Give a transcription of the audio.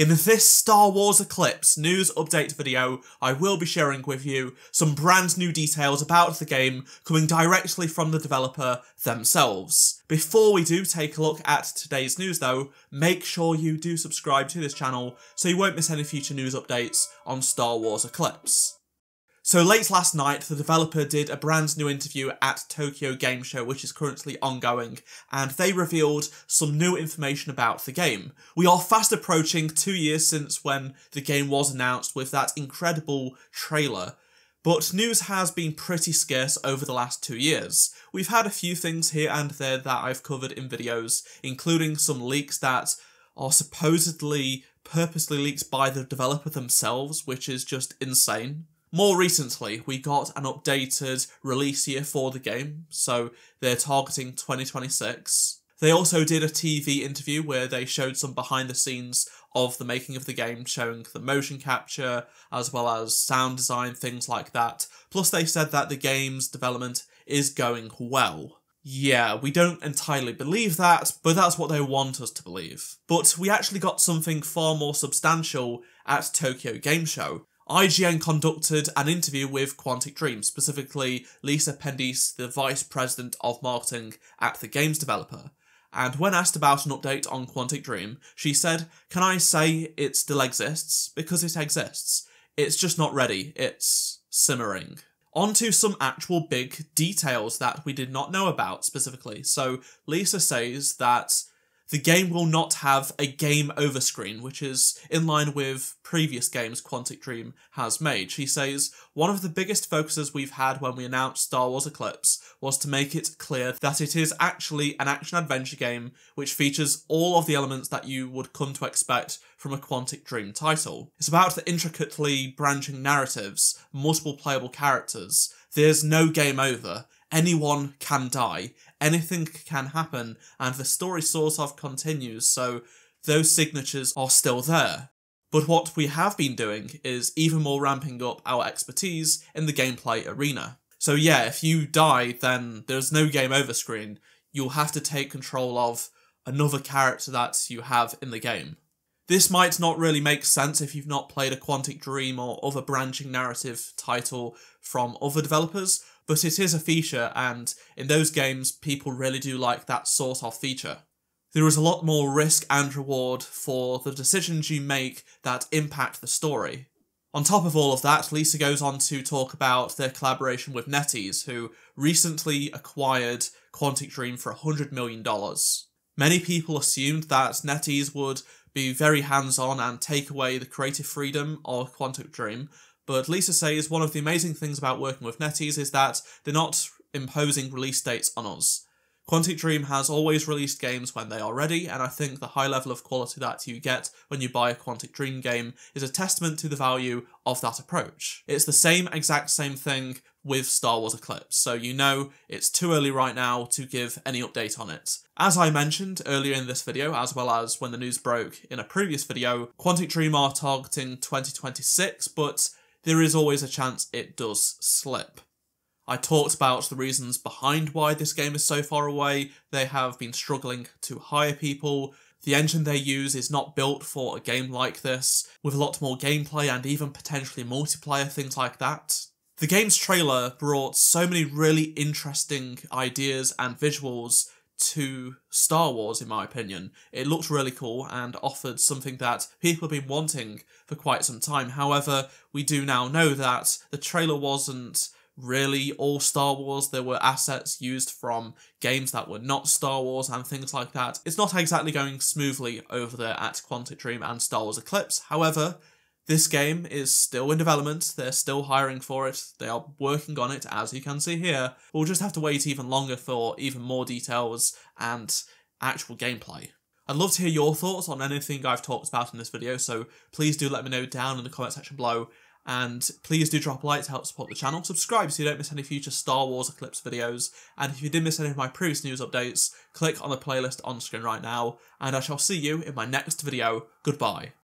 In this Star Wars Eclipse news update video, I will be sharing with you some brand new details about the game coming directly from the developer themselves. Before we do take a look at today's news though, make sure you do subscribe to this channel so you won't miss any future news updates on Star Wars Eclipse. So late last night, the developer did a brand new interview at Tokyo Game Show, which is currently ongoing, and they revealed some new information about the game. We are fast approaching two years since when the game was announced with that incredible trailer, but news has been pretty scarce over the last two years. We've had a few things here and there that I've covered in videos, including some leaks that are supposedly purposely leaked by the developer themselves, which is just insane. More recently, we got an updated release year for the game, so they're targeting 2026. They also did a TV interview where they showed some behind the scenes of the making of the game, showing the motion capture as well as sound design, things like that. Plus, they said that the game's development is going well. Yeah, we don't entirely believe that, but that's what they want us to believe. But we actually got something far more substantial at Tokyo Game Show. IGN conducted an interview with Quantic Dream, specifically Lisa Pendice, the Vice President of Marketing at the game's developer. And when asked about an update on Quantic Dream, she said, Can I say it still exists? Because it exists. It's just not ready. It's simmering. On to some actual big details that we did not know about specifically. So Lisa says that the game will not have a game over screen, which is in line with previous games Quantic Dream has made. She says, One of the biggest focuses we've had when we announced Star Wars Eclipse was to make it clear that it is actually an action adventure game which features all of the elements that you would come to expect from a Quantic Dream title. It's about the intricately branching narratives, multiple playable characters. There's no game over anyone can die, anything can happen, and the story sort of continues, so those signatures are still there. But what we have been doing is even more ramping up our expertise in the gameplay arena. So yeah, if you die, then there's no game over screen. You'll have to take control of another character that you have in the game. This might not really make sense if you've not played a Quantic Dream or other branching narrative title from other developers, but it is a feature, and in those games, people really do like that sort of feature. There is a lot more risk and reward for the decisions you make that impact the story. On top of all of that, Lisa goes on to talk about their collaboration with NetEase, who recently acquired Quantic Dream for $100 million. Many people assumed that NetEase would be very hands-on and take away the creative freedom of Quantic Dream, but Lisa says one of the amazing things about working with NetEase is that they're not imposing release dates on us. Quantic Dream has always released games when they are ready, and I think the high level of quality that you get when you buy a Quantic Dream game is a testament to the value of that approach. It's the same exact same thing with Star Wars Eclipse, so you know it's too early right now to give any update on it. As I mentioned earlier in this video, as well as when the news broke in a previous video, Quantic Dream are targeting 2026, but there is always a chance it does slip. I talked about the reasons behind why this game is so far away. They have been struggling to hire people. The engine they use is not built for a game like this, with a lot more gameplay and even potentially multiplayer, things like that. The game's trailer brought so many really interesting ideas and visuals to Star Wars, in my opinion. It looked really cool and offered something that people have been wanting for quite some time. However, we do now know that the trailer wasn't really all Star Wars. There were assets used from games that were not Star Wars and things like that. It's not exactly going smoothly over there at Quantic Dream and Star Wars Eclipse. However, this game is still in development, they're still hiring for it, they are working on it, as you can see here. We'll just have to wait even longer for even more details and actual gameplay. I'd love to hear your thoughts on anything I've talked about in this video, so please do let me know down in the comment section below, and please do drop a like to help support the channel, subscribe so you don't miss any future Star Wars Eclipse videos, and if you did miss any of my previous news updates, click on the playlist on screen right now, and I shall see you in my next video. Goodbye.